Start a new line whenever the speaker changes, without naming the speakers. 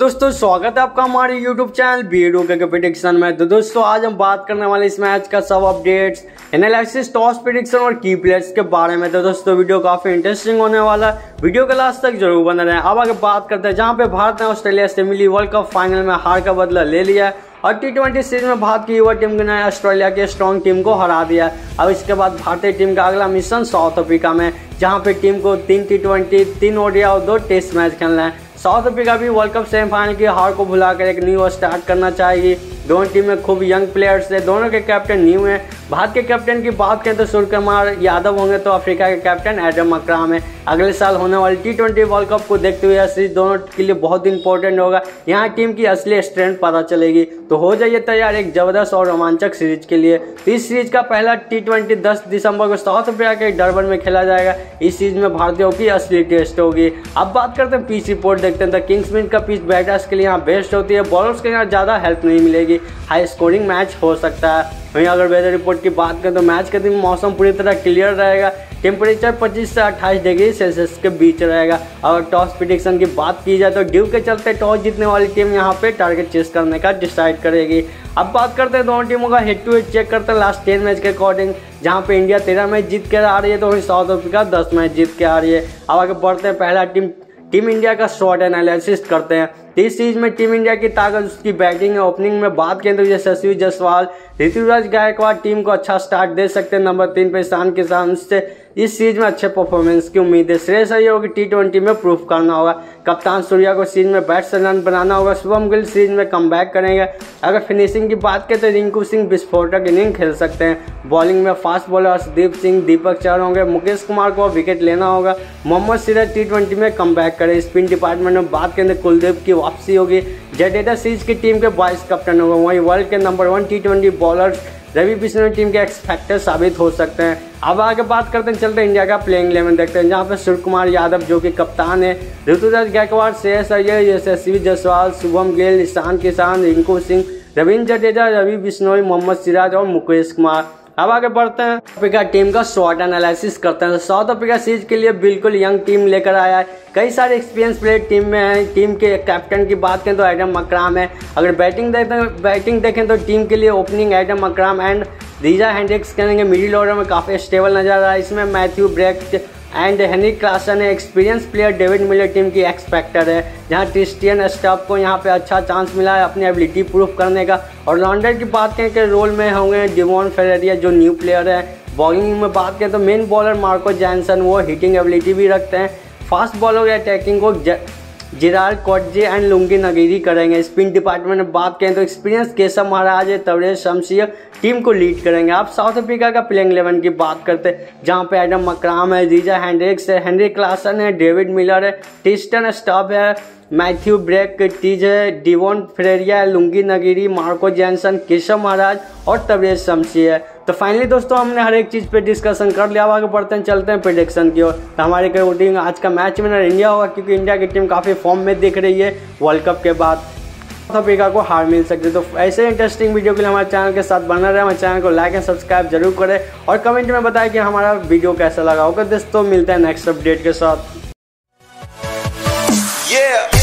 दोस्तों, स्वागत है आपका हमारे YouTube चैनल बी बीडो के प्रिडिक्शन में। तो दोस्तों, आज हम बात करने वाले इस मैच का सब अपडेट्स एनालिसिस टॉस प्रिडिक्शन और की प्लेयर्स के बारे में। तो दोस्तों वीडियो काफ़ी इंटरेस्टिंग होने वाला है। वीडियो के लास्ट तक ज़रूर बने रहे। हैं अब आगे बात करते हैं, जहाँ पे भारत ने ऑस्ट्रेलिया से मिली वर्ल्ड कप फाइनल में हार का बदला ले लिया है और टी ट्वेंटी सीरीज़ में भारत की युवा टीम ने ऑस्ट्रेलिया के स्ट्रॉन्ग टीम को हरा दिया अब इसके बाद भारतीय टीम का अगला मिशन साउथ अफ्रीका में, जहाँ पे टीम को तीन टी ट्वेंटी तीन ओडिया और दो टेस्ट मैच खेलना है। साउथ अफ्रीका भी वर्ल्ड कप सेमीफाइनल की हार को भुलाकर एक न्यू स्टार्ट करना चाहेगी। दोनों टीम में खूब यंग प्लेयर्स है। दोनों के कैप्टन न्यू हैं। भारत के कैप्टन की बात करें तो सूर्य कुमार यादव होंगे तो अफ्रीका के कैप्टन एडम अक्राम है। अगले साल होने वाली टी ट्वेंटी वर्ल्ड कप को देखते हुए यह सीरीज़ दोनों के लिए बहुत इंपॉर्टेंट होगा। यहाँ टीम की असली स्ट्रेंथ पता चलेगी। तो हो जाइए तैयार एक ज़बरदस्त और रोमांचक सीरीज़ के लिए। इस सीरीज़ का पहला टी ट्वेंटी दस दिसंबर को साउथ अफ्रीका के डरबन में खेला जाएगा। इस सीरीज़ में भारतीयों की असली टेस्ट होगी। अब बात करते हैं पीच रिपोर्ट देखते हैं तो किंग्समिन का पीच बैटर्स के लिए यहाँ बेस्ट होती है। बॉलर्स के यहाँ ज़्यादा हेल्प नहीं मिलेगी। हाई स्कोरिंग मैच हो सकता है। वहीं अगर वेदर रिपोर्ट की बात करें तो मैच के दिन मौसम पूरी तरह क्लियर रहेगा। टेम्परेचर 25 से 28 डिग्री सेल्सियस के बीच रहेगा। अगर टॉस प्रिडिक्शन की बात की जाए तो ड्यू के चलते टॉस जीतने वाली टीम यहाँ पे टारगेट चेस करने का डिसाइड करेगी। अब बात करते हैं दोनों टीमों का हेड टू हेड चेक करते हैं। लास्ट टेन मैच के अकॉर्डिंग जहाँ पे इंडिया तेरह मैच जीत के आ रही है तो वहीं साउथ अफ्रीका दस मैच जीत के आ रही है। अब आगे बढ़ते हैं। पहला टीम टीम इंडिया का शॉर्ट एनालिसिस करते हैं। इस सीरीज़ में टीम इंडिया की ताकत, उसकी बैटिंग है ओपनिंग में बात करें तो यशस्वी जायसवाल, ऋतुराज गायकवाड़ टीम को अच्छा स्टार्ट दे सकते हैं नंबर तीन पे ईशान किसान। से इस सीरीज़ में अच्छे परफॉर्मेंस की उम्मीद है। श्रेयस अय्यर को टी ट्वेंटी में प्रूफ करना होगा। कप्तान सूर्या को सीरीज़ में बैट्स रन बनाना होगा। शुभम गिल सीरीज़ में कम करेंगे। अगर फिनिशिंग की बात करें तो रिंकू सिंह विस्फोटक इनिंग खेल सकते हैं। बॉलिंग में फास्ट बॉलर दीप सिंह, दीपक चहर होंगे। मुकेश कुमार को विकेट लेना होगा। मोहम्मद सिराज टी ट्वेंटी में कम करें। स्पिन डिपार्टमेंट में बात करें तो कुलदीप की वापसी होगी। जडेजा सीरीज़ की टीम के बाईस कैप्टन होंगे। वहीं वर्ल्ड के number one T twenty bowlers Ravi Bishnoi team के एक्सपेक्टर साबित हो सकते हैं। अब आगे बात करते हैं, चलते हैं इंडिया का प्लेइंग इलेवन देखते हैं। जहाँ पे सूर्य कुमार यादव, जो कि कप्तान है, ऋतुराज गायकवाड़ श्रेयस अय्यर, यशस्वी जायसवाल, शुभम गिल ईशान किसान, रिंकू सिंह, रविंद्र जडेजा, रवि बिश्नोई मोहम्मद सिराज और मुकेश कुमार। अब आगे बढ़ते हैं। अफ्रीका टीम का शॉर्ट एनालिसिस करते हैं। साउथ अफ्रीका सीरीज़ के लिए बिल्कुल यंग टीम लेकर आया है। कई सारे एक्सपीरियंस प्लेयर टीम में हैं। टीम के कैप्टन की बात करें तो एडम अक्राम है। अगर बैटिंग देखें बैटिंग देखें तो टीम के लिए opening Aiden Markram and Reeza Hendricks करेंगे मिडिल ऑर्डर में काफ़ी स्टेबल नज़र आ रहा है। इसमें मैथ्यू ब्रेक एंड हैनी क्लासन है experience player David Miller team की एक्सपेक्टर है। जहाँ क्रिस्टियन स्टाफ को यहाँ पे अच्छा चांस मिला है अपनी एबिलिटी प्रूफ करने का। और लॉन्डर की बात करें कि रोल में होंगे डिवॉन फेरेरिया जो न्यू प्लेयर है। बॉलिंग में बात करें तो मेन बॉलर मार्को जैनसन वो हिटिंग एबिलिटी भी रखते हैं। फास्ट बॉलर या अटैकिंग को जिरार कोटजे एंड लुंगी नगीरी करेंगे। स्पिन डिपार्टमेंट में बात करें तो experience Keshav Maharaj Tabraiz Shamsi team को लीड करेंगे। आप साउथ अफ्रीका का प्लेइंग इलेवन की बात करते हैं, जहाँ पे एडम मकराम है रीजा हैंड्रिक्स है हेनरी क्लासन है डेविड मिलर है टिस्टन स्टॉप है मैथ्यू ब्रेक टीज है डिवोन फ्रेरिया लुंगी नगीरी मार्को जैनसन केशव महाराज और तवरेज शमशी है। तो फाइनली दोस्तों, हमने हर एक चीज़ पे डिस्कशन कर लिया आगे बढ़ते हैं, चलते हैं प्रिडिक्शन की ओर। तो हमारे अकॉर्डिंग आज का मैच विनर इंडिया होगा, क्योंकि इंडिया की टीम काफ़ी फॉर्म में दिख रही है वर्ल्ड कप के बाद। साउथ अफ्रीका को हार मिल सकती है। तो ऐसे इंटरेस्टिंग वीडियो के लिए हमारे चैनल के साथ बना रहे, हमारे चैनल को लाइक एंड सब्सक्राइब ज़रूर करें और कमेंट में बताएँ कि हमारा वीडियो कैसा लगा। होगा दोस्तों, मिलते हैं नेक्स्ट अपडेट के साथ।
Yeah.